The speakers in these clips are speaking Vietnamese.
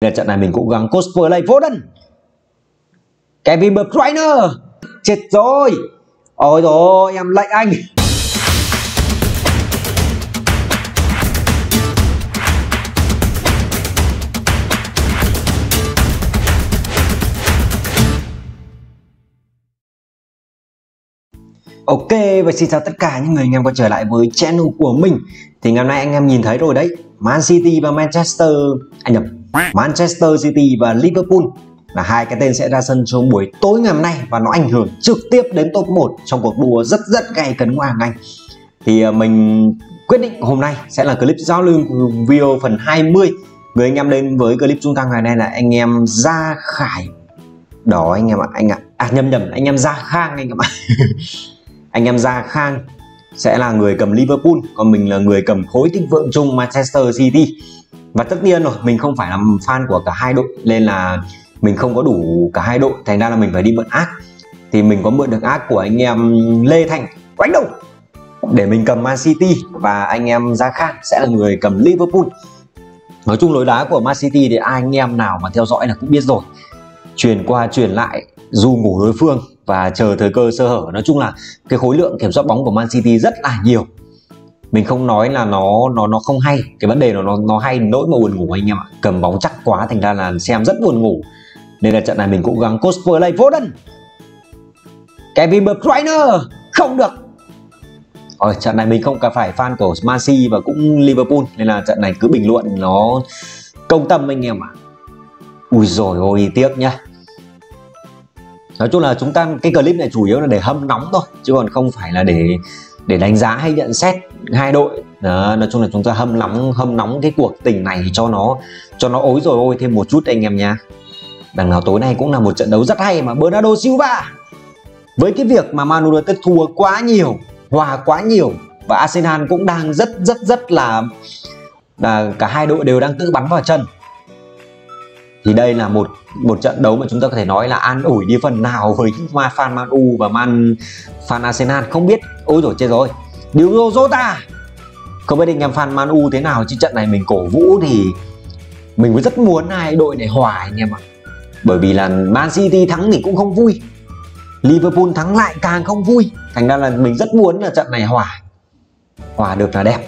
Là trận này mình cũng gắng cosplay Foden Kevin De Bruyne Chết rồi. Ôi rồi em lệnh anh. Ok và xin chào tất cả những người anh em quay trở lại với channel của mình. Thì ngày hôm nay anh em nhìn thấy rồi đấy. Man City và Manchester Anh nhầm Manchester City và Liverpool là hai cái tên sẽ ra sân trong buổi tối ngày hôm nay và nó ảnh hưởng trực tiếp đến top 1 trong cuộc đua rất rất gay cấn của hàng Anh. Thì à, mình quyết định hôm nay sẽ là clip giao lưu video phần 20 người anh em đến với clip chúng ta ngày nay là anh em Gia Khải. Đó, anh em ạ, anh ạ. À nhầm nhầm, anh em Gia Khang anh em ạ. Anh em Gia Khang sẽ là người cầm Liverpool, còn mình là người cầm khối thịnh vượng chung Manchester City và tất nhiên rồi, mình không phải là fan của cả hai đội, nên là mình không có đủ cả hai đội. Thành ra là mình phải đi mượn ác. Thì mình có mượn được ác của anh em Lê Thành Quánh Đông, để mình cầm Man City. Và anh em Gia Khang sẽ là người cầm Liverpool. Nói chung lối đá của Man City thì ai anh em nào mà theo dõi là cũng biết rồi. Truyền qua truyền lại dù ngủ đối phương và chờ thời cơ sơ hở. Nói chung là cái khối lượng kiểm soát bóng của Man City rất là nhiều mình không nói là nó nó nó không hay. Cái vấn đề nó nó nó hay nỗi mà buồn ngủ anh em ạ. Cầm bóng chắc quá, thành ra là xem rất buồn ngủ. Nên là trận này mình cũng gắng cosplay Foden. Kevin De Bruyne, không được. Ở trận này mình không cả phải fan của Man City và cũng Liverpool, nên là trận này cứ bình luận nó công tâm anh em ạ. Ui rồi ôi, tiếc nhá. Nói chung là chúng ta, cái clip này chủ yếu là để hâm nóng thôi, chứ còn không phải là để để đánh giá hay nhận xét hai đội. Đó, nói chung là chúng ta hâm nóng hâm nóng cái cuộc tình này cho nó cho nó ối rồi ôi thêm một chút anh em nha đằng nào tối nay cũng là một trận đấu rất hay mà Bernardo Silva. Với cái việc mà Man United thua quá nhiều hòa quá nhiều và Arsenal cũng đang rất rất rất là là cả hai đội đều đang tự bắn vào chân thì đây là một một trận đấu mà chúng ta có thể nói là an ủi đi phần nào với ma fan Man U và man, fan Arsenal. Không biết, ôi rồi chết rồi. Diogo Jota không biết anh em fan Man U thế nào, chứ trận này mình cổ vũ thì mình vẫn rất muốn hai đội này hòa anh em ạ. Bởi vì là Man City thắng thì cũng không vui. Liverpool thắng lại càng không vui. Thành ra là mình rất muốn là trận này hòa. Hòa được là đẹp.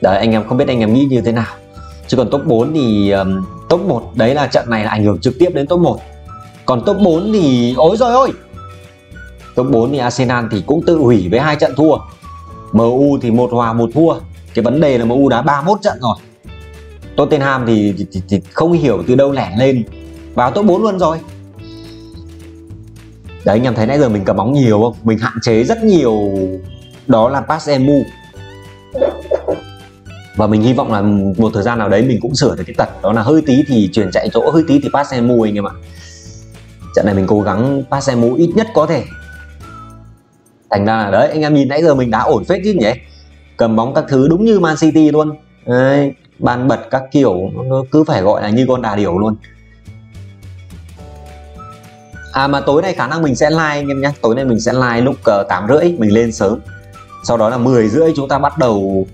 Đấy, anh em không biết anh em nghĩ như thế nào chứ còn top 4 thì um, top 1 đấy là trận này là ảnh hưởng trực tiếp đến top 1 còn top 4 thì ối rồi ôi top 4 thì Arsenal thì cũng tự hủy với hai trận thua. MU thì một hòa một thua. Cái vấn đề là MU đá 31 trận rồi. Tottenham thì, thì, thì, thì không hiểu từ đâu lẻn lên. Vào top 4 luôn rồi. Đấy anh em thấy nãy giờ mình cầm bóng nhiều không? Mình hạn chế rất nhiều. Đó là pass and move và mình hy vọng là một thời gian nào đấy mình cũng sửa được cái tật. Đó là hơi tí thì chuyển chạy chỗ hơi tí thì pass xe move anh em ạ. Trận này mình cố gắng pass xe move ít nhất có thể. Thành ra là đấy anh em nhìn nãy giờ mình đá ổn phết chứ nhỉ? Cầm bóng các thứ đúng như Man City luôn. Đấy, ban bật các kiểu nó cứ phải gọi là như con đà điểu luôn. À mà tối nay khả năng mình sẽ like anh em nhé Tối nay mình sẽ like lúc ờ, uh, 8 rưỡi Mình lên sớm. Sau đó là 10 rưỡi chúng ta bắt đầu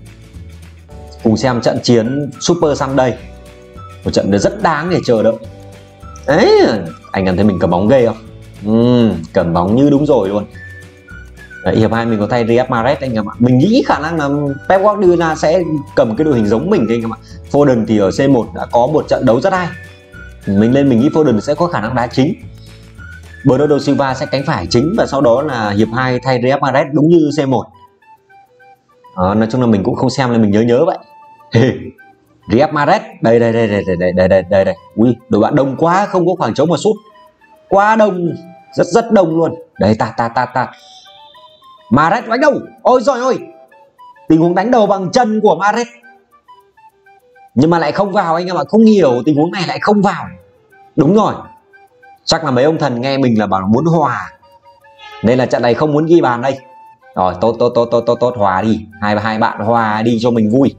Cùng xem trận chiến Super Sunday. Một trận rất đáng để chờ đợi. Ấy Anh cảm thấy mình cầm bóng ghê không? Ừ, Cầm bóng như đúng rồi luôn. Đấy, hiệp hai mình có thay Riyad Mahrez anh em ạ. Mình nghĩ khả năng là Pep Guardiola sẽ cầm cái đội hình giống mình anh em ạ. Foden thì ở C1 đã có một trận đấu rất hay. Mình lên mình nghĩ Foden sẽ có khả năng đá chính. Bernardo Silva sẽ cánh phải chính và sau đó là hiệp 2 thay Riyad Mahrez đúng như C1 à, ờ, nói chung là mình cũng không xem nên mình nhớ nhớ vậy. Riyad Mahrez. Đây đây đây đây đây đây đây đây đây. Đây ui đội bạn đông quá, không có khoảng trống mà sút quá đông, rất rất đông luôn. Đây, ta ta ta ta. Mahrez đánh đầu ôi rồi ôi tình huống đánh đầu bằng chân của Mahrez. Nhưng mà lại không vào, anh em ạ. Không hiểu, tình huống này lại không vào. Đúng rồi. Chắc là mấy ông thần nghe mình là bảo muốn hòa. Nên là trận này không muốn ghi bàn đây. Rồi, tốt tốt tốt tốt tốt tốt. Hòa đi. Hai hai bạn hòa đi cho mình vui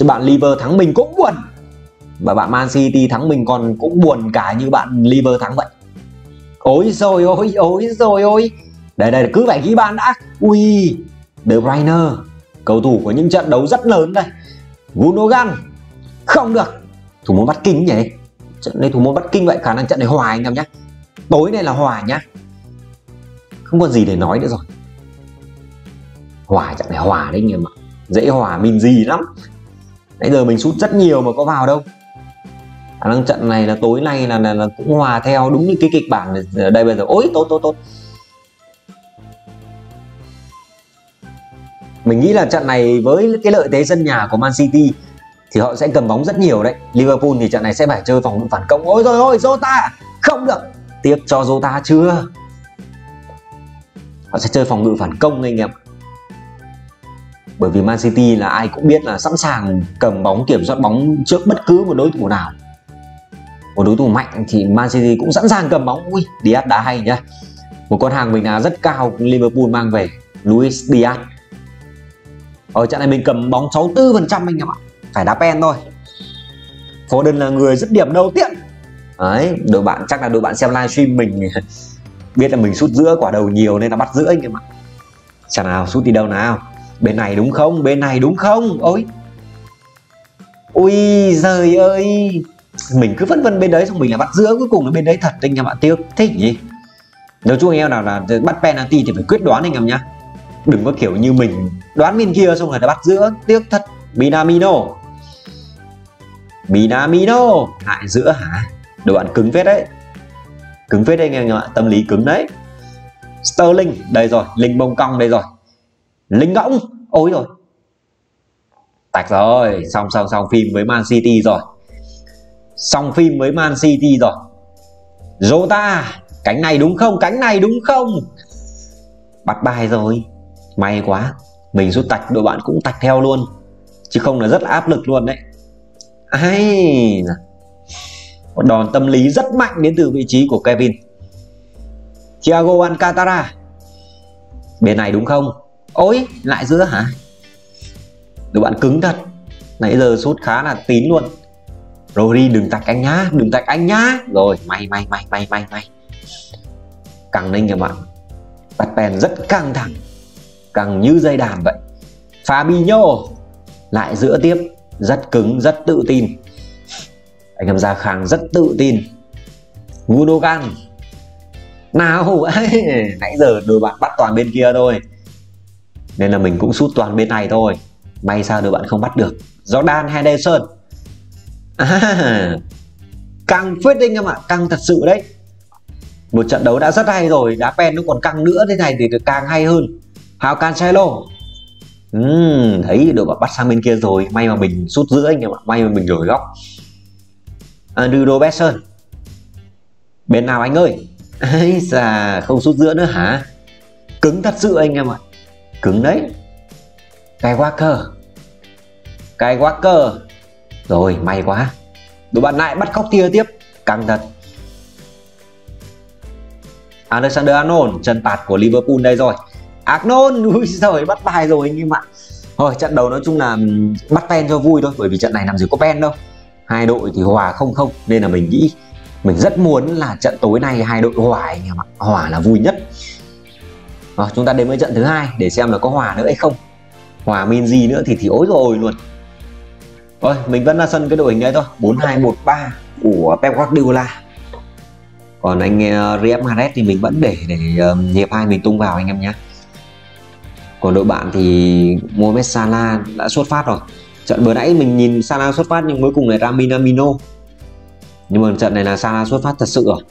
chứ bạn Liver thắng mình cũng buồn. Và bạn Man City thắng mình còn cũng buồn cả như bạn Liver thắng vậy. Ôi rồi ôi ôi rồi ôi. Đây đây, cứ phải ghi bàn đã. Ui, De Bruyne, cầu thủ của những trận đấu rất lớn đây. Gundogan, không được. Thủ môn bắt kinh nhỉ? Trận này thủ môn bắt kinh vậy, khả năng trận này hòa anh em nhé tối nay là hòa nhá. Không còn gì để nói nữa rồi. Hòa trận này hòa đấy anh em ạ dễ hòa mình gì lắm nãy giờ mình sút rất nhiều mà có vào đâu. Khả năng trận này là tối nay là, là, là cũng hòa theo đúng như cái kịch bản ở đây bây giờ ôi tốt tốt tốt. Mình nghĩ là trận này với cái lợi thế sân nhà của Man City thì họ sẽ cầm bóng rất nhiều đấy. Liverpool thì trận này sẽ phải chơi phòng phản công. Ôi rồi ôi Jota! Không được! Tiếc cho Jota chưa? Họ sẽ chơi phòng ngự phản công anh em bởi vì Man City là ai cũng biết là sẵn sàng cầm bóng kiểm soát bóng trước bất cứ một đối thủ nào. Một đối thủ mạnh thì Man City cũng sẵn sàng cầm bóng. Ui, Diaz đá hay nhá. Một con hàng mình đá rất cao, Liverpool mang về, Luis Diaz. Ở trận này mình cầm bóng 64 phần trăm anh em ạ. Phải đá pen thôi. Foden là người dứt điểm đầu tiên. Đấy, đội bạn, chắc là đội bạn xem livestream mình biết là mình sút giữa quả đầu nhiều nên là bắt giữa anh em ạ. Chẳng nào, sút đi đâu nào bên này đúng không? Bên này đúng không? Ôi. Ui giời ơi. Mình cứ vân vân bên đấy xong mình là bắt giữa cuối cùng là bên đấy thật anh em ạ. Tiếc thích gì nếu chú anh em nào là bắt penalty thì phải quyết đoán anh em nhá. Đừng có kiểu như mình đoán bên kia xong rồi đã bắt giữa. Tiếc thật. Minamino. Minamino. Lại giữa hả? Đồ ăn cứng phết đấy. Cứng phết đấy anh em ạ. Tâm lý cứng đấy. Sterling. Đây rồi. Linh bông cong đây rồi linh ngỗng. Ôi rồi. Tạch rồi. Xong xong xong. Phim với Man City rồi. Xong phim với Man City rồi. Jota cánh này đúng không? Cánh này đúng không? Bắt bài rồi. May quá. Mình rút tạch, đội bạn cũng tạch theo luôn. Chứ không là rất là áp lực luôn đấy. Ai một đòn tâm lý rất mạnh đến từ vị trí của Kevin. Thiago Alcantara. Bên này đúng không? Ôi, lại giữa hả? Đội bạn cứng thật. Nãy giờ sút khá là tín luôn. Rory, đừng tạch anh nhá, đừng tạch anh nhá. Rồi, may may may may may may. Căng ninh các bạn. Bắt pen rất căng thẳng. Căng như dây đàn vậy. Fabinho, lại giữa tiếp. Rất cứng, rất tự tin. Anh em ra khang rất tự tin. Gundogan. Nào, nãy giờ đôi bạn bắt toàn bên kia thôi nên là mình cũng sút toàn bên này thôi. May sao được bạn không bắt được. Jordan Henderson. À, căng phết anh em ạ căng thật sự đấy. Một trận đấu đã rất hay rồi đá pen nó còn căng nữa thế này thì càng hay hơn. Hào Cancelo. Uhm, thấy đội bạn bắt sang bên kia rồi may mà mình sút giữa anh em ạ may mà mình đổi góc. Andrew Robertson. Bên nào anh ơi? Ấy già không sút giữa nữa hả? Cứng thật sự anh em ạ cứng đấy. Kai Walker quá Walker rồi, may quá. Đội bạn lại bắt khóc tia tiếp. Căng thật. Alexander Arnold chân tạt của Liverpool đây rồi. Arnold, ui giời, bắt bài rồi anh em ạ. Thôi, trận đầu nói chung là bắt pen cho vui thôi, bởi vì trận này làm gì có pen đâu. Hai đội thì hòa không không, nên là mình nghĩ mình rất muốn là trận tối nay hai đội hòa anh em ạ. Hòa là vui nhất à, chúng ta đến với trận thứ hai để xem là có hòa nữa hay không. Hòa min gì nữa thì thì ối rồi luôn. Thôi mình vẫn là sân cái đội hình đấy thôi. 4213 của Pep Guardiola. Còn anh uh, Riyad Mahrez thì mình vẫn để để um, hiệp hai mình tung vào anh em nhé. Còn đội bạn thì Mohamed Salah đã xuất phát rồi. Trận bữa nãy mình nhìn Salah xuất phát nhưng cuối cùng lại ra Minamino. Nhưng mà trận này là Salah xuất phát thật sự rồi.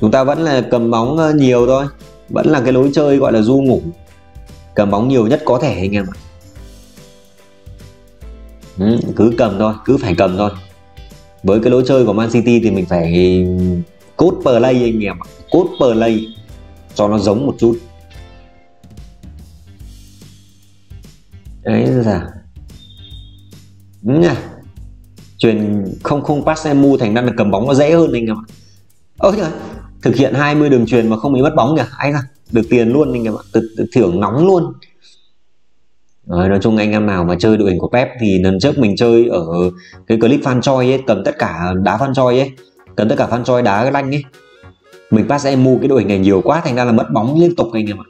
Chúng ta vẫn là cầm bóng ờ, nhiều thôi vẫn là cái lối chơi gọi là du ngủ. Cầm bóng nhiều nhất có thể anh em ạ. Ừ, cứ cầm thôi cứ phải cầm thôi. Với cái lối chơi của Man City thì mình phải cốt play anh em ạ. Cốt play cho nó giống một chút. Đấy là đúng ừ, nha. Truyền không không pass em mu thành ra là cầm bóng nó dễ hơn anh em ạ. Ôi trời thực hiện 20 đường truyền mà không bị mất bóng kìa. Anh à được tiền luôn anh em ạ. Được, được thưởng nóng luôn. Rồi, nói chung anh em nào mà chơi đội hình của Pep thì lần trước mình chơi ở cái clip fan choi ấy cầm tất cả đá fan choi ấy cầm tất cả fan choi đá cái lanh ấy. Mình pass em mua cái đội hình này nhiều quá thành ra là mất bóng liên tục anh em ạ.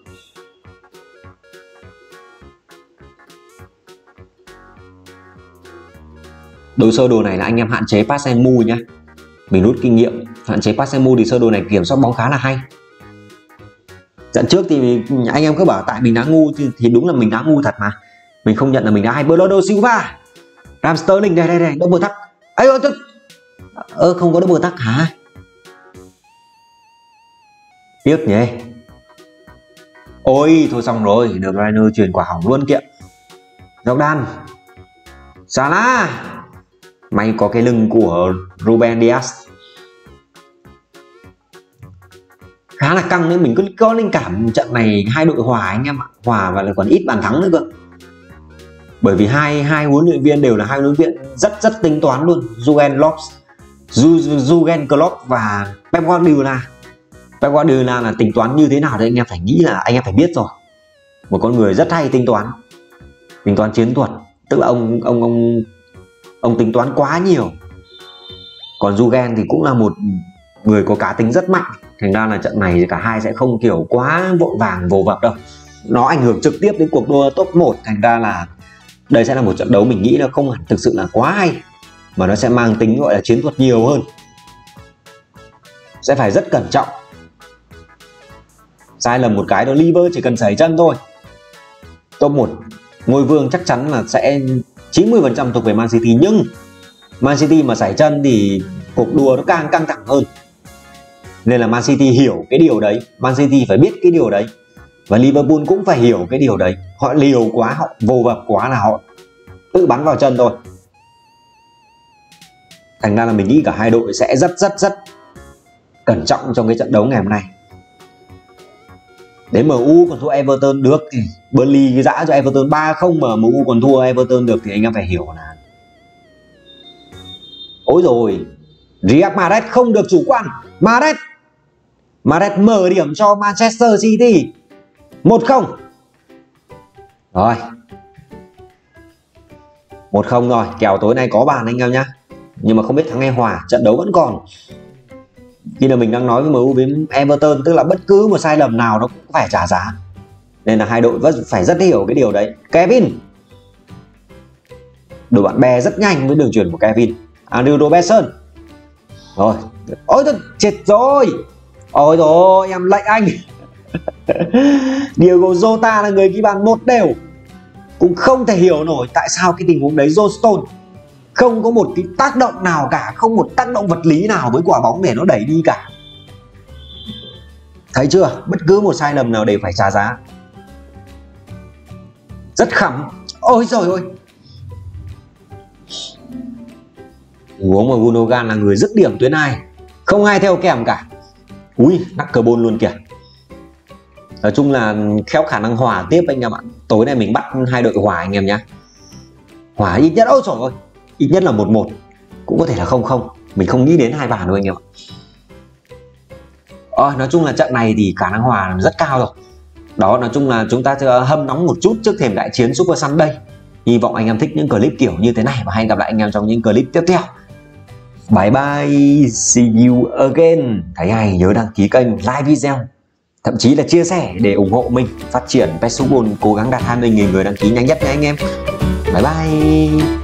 Đội sơ đồ này là anh em hạn chế pass em mua nhá. Mình rút kinh nghiệm. Hạn chế pass thì sơ đồ này kiểm soát bóng khá là hay. Trận trước thì anh em cứ bảo tại mình đã ngu thì đúng là mình đã ngu thật mà. Mình không nhận là mình đã hay. Bernardo Silva. Ram Sterling, đây đây đây, double tắc ấy ơ ơ, không có double tắc hả? Tiếc nhỉ. Ôi, thôi xong rồi De Bruyne truyền quả hỏng luôn kìa. Jordan. Salah. May có cái lưng của Ruben Dias. Khá là căng nên mình cứ có linh cảm trận này hai đội hòa anh em ạ. Hòa và lại còn ít bàn thắng nữa cơ. Bởi vì hai hai huấn luyện viên đều là hai huấn luyện viên rất rất tính toán luôn. Jurgen Klopp Jurgen Klopp và Pep Guardiola. Pep Guardiola là tính toán như thế nào đấy anh em phải nghĩ là anh em phải biết rồi. Một con người rất hay tính toán. Tính toán chiến thuật. Tức là ông ông ông ông tính toán quá nhiều. Còn Jurgen thì cũng là một người có cá tính rất mạnh thành ra là trận này thì cả hai sẽ không kiểu quá vội vàng, vồ vập đâu. Nó ảnh hưởng trực tiếp đến cuộc đua top 1 thành ra là đây sẽ là một trận đấu mình nghĩ là không hẳn thực sự là quá hay, mà nó sẽ mang tính gọi là chiến thuật nhiều hơn. Sẽ phải rất cẩn trọng. Sai lầm một cái đó, liver chỉ cần xảy chân thôi. Top 1 ngôi vương chắc chắn là sẽ 90% thuộc về Man City, nhưng Man City mà xảy chân thì cuộc đua nó càng căng thẳng hơn nên là Man City hiểu cái điều đấy. Man City phải biết cái điều đấy. Và Liverpool cũng phải hiểu cái điều đấy. Họ liều quá, họ vô vập quá là họ tự bắn vào chân thôi. Thành ra là mình nghĩ cả hai đội sẽ rất rất rất cẩn trọng trong cái trận đấu ngày hôm nay. Đến MU còn thua Everton được thì Burnley dã cho Everton 3-0 mà MU còn thua Everton được thì anh em phải hiểu là ôi rồi Riyad Mahrez không được chủ quan. Mahrez Mahrez mở điểm cho Manchester City. 1-0 rồi. 1-0 rồi. Kèo tối nay có bàn anh em nhá. Nhưng mà không biết thắng hay hòa. Trận đấu vẫn còn. Khi là mình đang nói với MU với Everton, tức là bất cứ một sai lầm nào nó cũng phải trả giá. Nên là hai đội vẫn phải rất hiểu cái điều đấy. Kevin. Đội bạn bè rất nhanh với đường chuyển của Kevin. Andrew Robertson. Rồi. Ôi tôi chết rồi ôi rồi em lệnh anh. Diego Jota là người ghi bàn một đều. Cũng không thể hiểu nổi tại sao cái tình huống đấy Joe Stone không có một cái tác động nào cả, không một tác động vật lý nào với quả bóng để nó đẩy đi cả. Thấy chưa? Bất cứ một sai lầm nào đều phải trả giá. Rất khẩm. Ôi trời ơi uống mà Gundogan là người dứt điểm tuyến ai. Không ai theo kèm cả ui nắc carbon luôn kìa. Nói chung là khéo khả năng hòa tiếp anh em ạ. Tối nay mình bắt hai đội hòa anh em nhé hòa ít nhất ôi trời ơi ít nhất là một một. Cũng có thể là không không. Mình không nghĩ đến hai bàn đâu anh em ạ. À, nói chung là trận này thì khả năng hòa rất cao rồi. Đó nói chung là chúng ta hâm nóng một chút trước thềm đại chiến Super Sunday. Hy vọng anh em thích những clip kiểu như thế này và hẹn gặp lại anh em trong những clip tiếp theo bye bye, see you again. Thấy hay, nhớ đăng ký kênh, like video. Thậm chí là chia sẻ để ủng hộ mình phát triển Pet cố gắng đạt 20.000 người đăng ký nhanh nhất nha anh em. Bye bye.